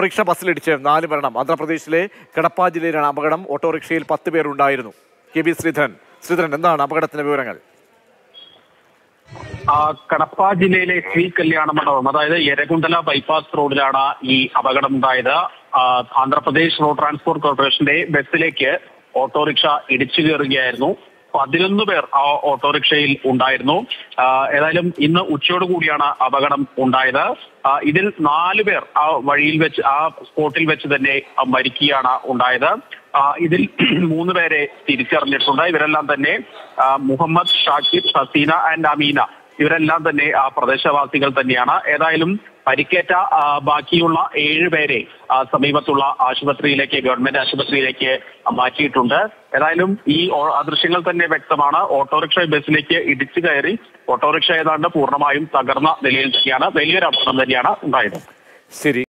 Autorickshaw ബസ്സിലിടിച്ച് നാല് മരണം. ആന്ധ്രാപ്രദേശിലെ കടപ്പാ ജില്ലയിലാണ് അപകടം. ഓട്ടോറിക്ഷയിൽ പത്ത് പേരുണ്ടായിരുന്നു. K B Sreedharan. ശ്രീധരൻ എന്താണ് അപകടത്തിന്റെ വിവരങ്ങൾ? കടപ്പ ജില്ലയിലെ ശ്രീ കല്യാണ മണ്ഡപം അതായത് എരകുണ്ടല ബൈപ്പാസ് റോഡിലാണ് ഈ അപകടം ഉണ്ടായത് ആന്ധ്രാപ്രദേശ് റോഡ് ട്രാൻസ്പോർട്ട് കോർപ്പറേഷന്റെ ബസ്സിലേക്ക് ഓട്ടോറിക്ഷ ഇടിച്ചു കയറുകയായിരുന്നു. പതിനൊന്ന് പേർ ആ ഓട്ടോറിക്ഷയിൽ ഉണ്ടായിരുന്നു. ഏതായാലും ഇന്ന് ഉച്ചയോട് കൂടിയാണ് അപകടം ഉണ്ടായത്. ഇതിൽ നാല് പേർ ആ വഴിയിൽ വെച്ച് ആ സ്പോട്ടിൽ വെച്ച് തന്നെ മരിക്കുകയാണ് ഉണ്ടായത്. ഇതിൽ മൂന്ന് പേരെ തിരിച്ചറിഞ്ഞിട്ടുണ്ട്. ഇവരെല്ലാം തന്നെ മുഹമ്മദ് ഷാക്കിബ് ഹസീന ആൻഡ് അമീന ഇവരെല്ലാം തന്നെ ആ പ്രദേശവാസികൾ തന്നെയാണ്. ഏതായാലും പരിക്കേറ്റ ബാക്കിയുള്ള ഏഴ് പേരെ ആ, സമീപത്തുള്ള ആശുപത്രിയിലേക്ക് ഗവൺമെന്റ് ആശുപത്രിയിലേക്ക് മാറ്റിയിട്ടുണ്ട്. ഏതായാലും ഈ അദൃശ്യങ്ങൾ ദൃശ്യങ്ങൾ തന്നെ വ്യക്തമാണ്. ഓട്ടോറിക്ഷ ബസ്സിലേക്ക് ഇടിച്ചു കയറി ഓട്ടോറിക്ഷ ഏതാണ്ട് പൂർണമായും തകർന്ന നിലയിൽ തന്നെയാണ് വലിയൊരു അപകടം തന്നെയാണ് ഉണ്ടായത്. ശരി.